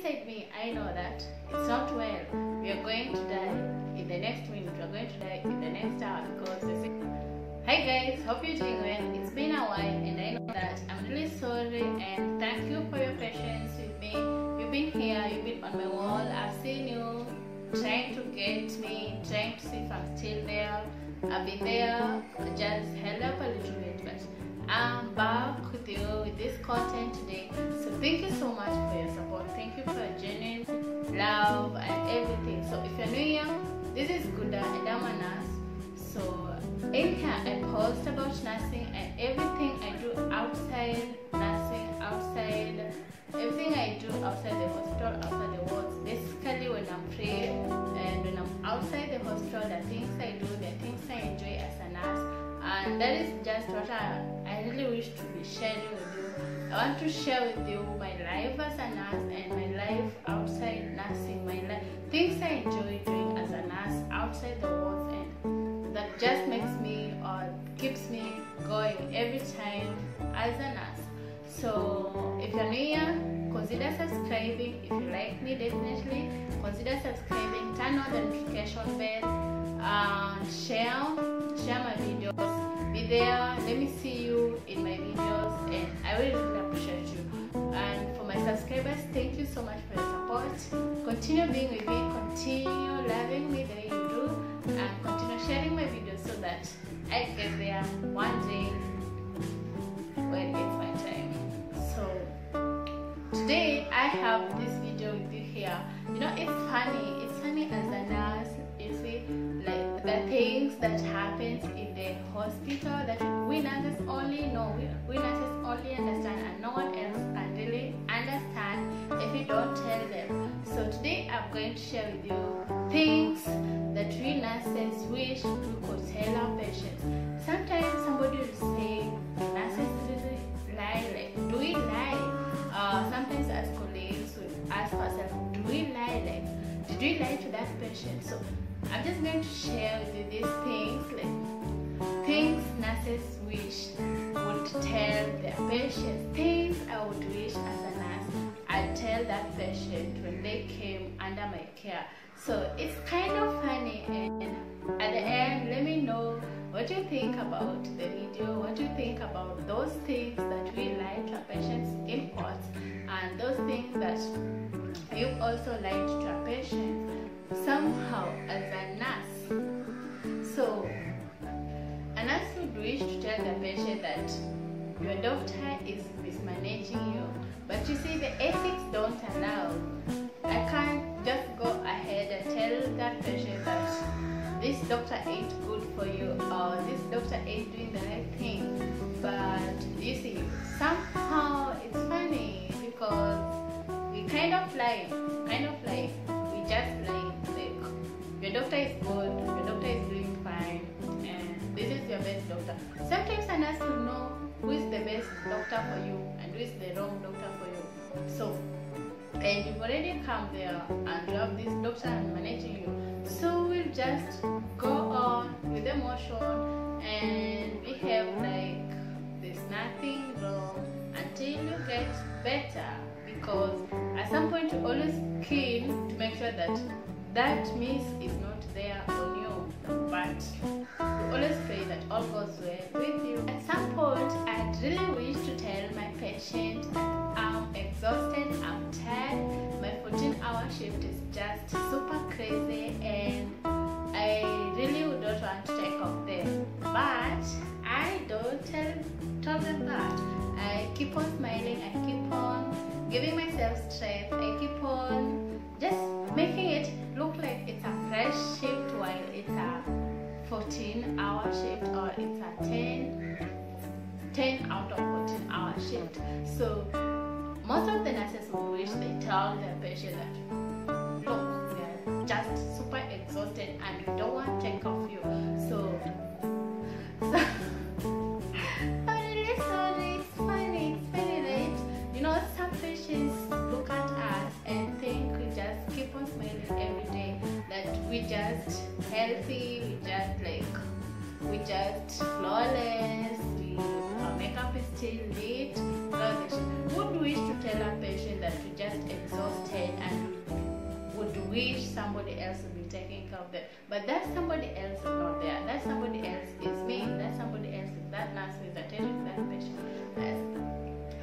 inside me, I know that it's not well. We are going to die in the next minute. We are going to die in the next hour because say, Hi guys, hope you're doing well. It's been a while and I know that I'm really sorry and thank you for your patience with me. You've been here, you've been on my wall, I've seen you trying to get me, trying to see if I'm still there. I've been there, just held up a little bit, I'm back with you with this content today. So thank you so much for your support. Thank you for your genuine love and everything. So if you're new here, this is Guda and I'm a nurse. So in here I post about nursing and everything I do outside nursing, outside everything I do outside the hospital, outside the wards. Basically when I'm free and when I'm outside the hospital, the things I do, the things I enjoy as a nurse. And that is just what I, I really wish to be sharing with you. I want to share with you my life as a nurse and my life outside nursing, my life, things I enjoy doing as a nurse outside the wards and that just makes me or keeps me going every time as a nurse. So if you're new here, consider subscribing. If you like me, definitely consider subscribing. Turn on the notification bell and share there. Let me see you in my videos, and I really, really appreciate you. And for my subscribers, thank you so much for your support. Continue being with me. Continue loving me the way you do, and continue sharing my videos so that I get there one day when it's my time. So today I have this video with you here. You know, it's funny. It's funny as a nurse. You see, like the things that happens hospital that we nurses only know. We, we nurses only understand, and no one else can really understand if you don't tell them. So today I'm going to share with you things that we nurses wish we could tell our patients. Sometimes somebody will say nurses really lie. Like, do we lie? Uh, sometimes as colleagues we ask ourselves, do we lie? Like, did we lie to that patient? So I'm just going to share with you these things, like nurses wish would tell their patients. Things I would wish as a nurse I'd tell that patient when they came under my care. So it's kind of funny and at the end let me know what you think about the video, what you think about those things that we like our patients in court and those things that you also lied to our patients somehow as wish to tell the patient that your doctor is mismanaging you. But you see the ethics don't allow. I can't just go ahead and tell that patient that this doctor ain't good for you or this doctor ain't doing the right thing. But you see, Sometimes a nurse will know who is the best doctor for you and who is the wrong doctor for you. So, and you've already come there and you have this doctor managing you. So we'll just go on with the motion and behave like there's nothing wrong until you get better because at some point you're always keen to make sure that that miss is not there on you but you always pray that all goes well with you. At some point i'd really wish to tell my patient that i'm exhausted i'm tired my 14 hour shift is just super crazy and 10 out of 14 hour shift. So most of the nurses will wish they tell their patient that look they're just super exhausted and we don't want to take off you. So, so sorry. It's funny. It's funny you know some patients look at us and think we just keep on smiling every day that we just healthy we just like we just flawless is still neat would wish to tell a patient that you just exhausted and would wish somebody else would be taking care of them. But that somebody else is not there. That somebody else is me. That somebody else is that nurse is attending that patient.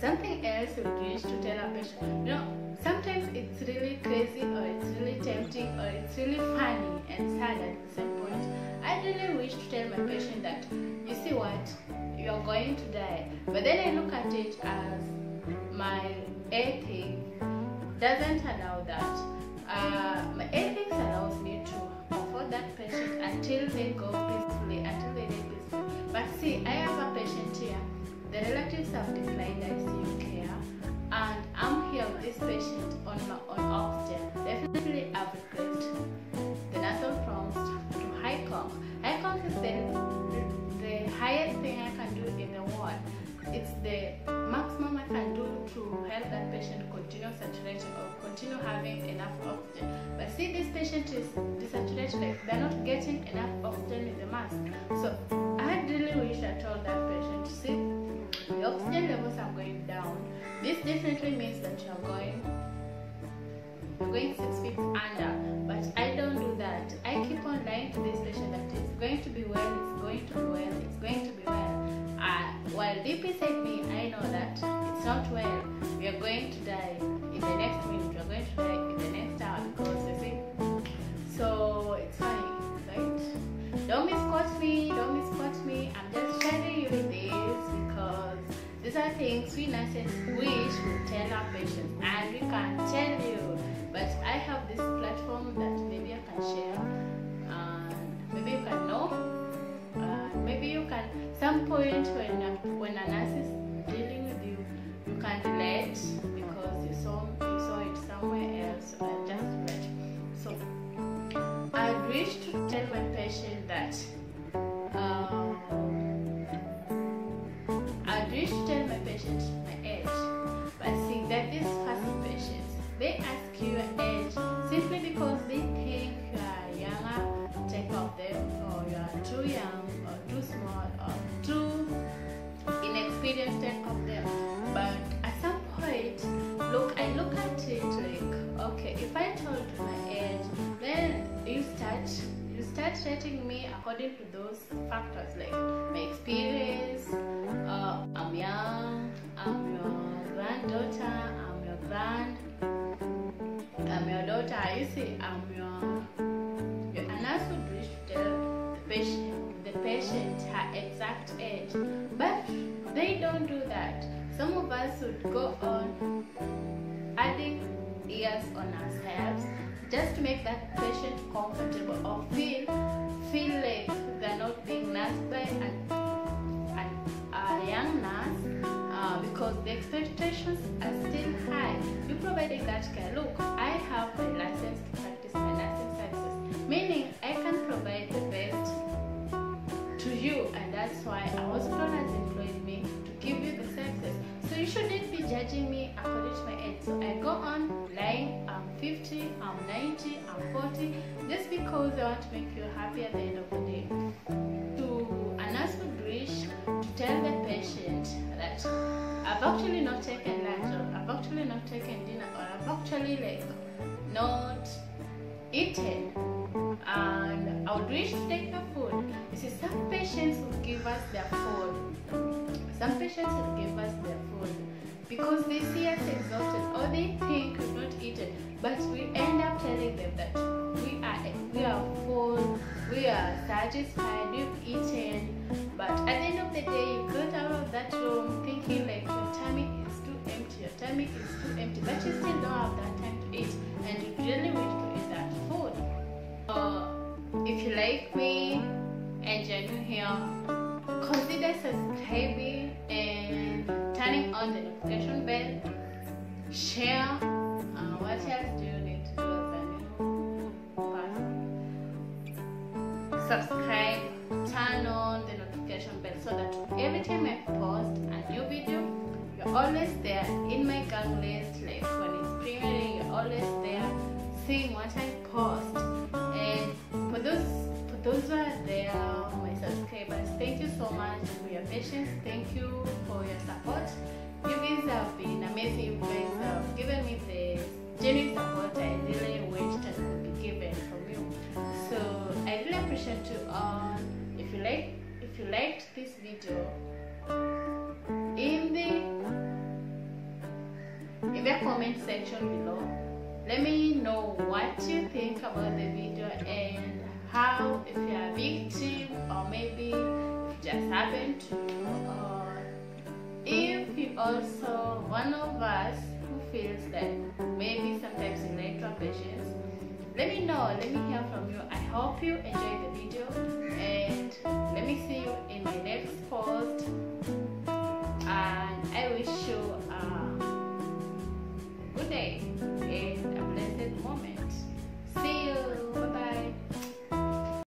Something else you wish to tell a patient. You know, sometimes it's really crazy or it's really tempting or it's really funny and sad at the same point. I really wish to tell my patient that you see what you're going to die, but then I look at it as my ethic doesn't allow that. Uh, my ethics allows me to afford that patient until they go peacefully, until they die peacefully. But see, I have a patient here. The relatives have declined ICU care, and I'm here with this patient on my own oxygen. Mask. So I really wish I told that patient, see, the oxygen levels are going down. This definitely means that you're going you're going six feet under. But I don't do that. I keep on lying to this patient that it's going to be well, it's going to be well, it's going to be well. Uh, while deep inside me, I know that it's not well. We are going to die nurses wish we tell our patients, and we can't tell you. But I have this according to those factors like my experience. Uh, I'm young. I'm your granddaughter. I'm your grand. I'm your daughter. You see, I'm your. your and would wish to tell the patient the patient her exact age, but they don't do that. Some of us would go on adding years on ourselves just to make that patient comfortable or feel feel like they're not being nursed by a young nurse uh, because the expectations are still high. You providing that care. Look, I have my license to practice my nursing services, meaning I can provide the best to you, and that's why a hospital has employed me to give you the services. So you shouldn't be judging me according to my age. So I go on 50, I'm 90, I'm 40, just because I want to make you happy at the end of the day. To a nurse wish to tell the patient that I've actually not taken lunch, or I've actually not taken dinner, or I've actually like not eaten and I would wish to take the food. You see, some patients will give us their food. Some patients will give us their food because they see us exhausted or they think we've not eaten. But we end up telling them that we are we are full, we are satisfied, we've eaten. But at the end of the day, you Subscribe. Turn on the notification bell so that every time I post a new video, you're always there in my gang list. Like when it's premiering, you're always there seeing what I post. And for those for those who are there, my subscribers, thank you so much for your patience. Thank you for your support. You guys have been amazing. You guys have given me the genuine support I really wished appreciate you all if you like if you liked this video in the in the comment section below let me know what you think about the video and how if you're a victim or maybe just happened to you or if you also one of us who feels that maybe sometimes you like patients let me know. Let me hear from hope you enjoy the video and let me see you in my next post and I wish you a good day.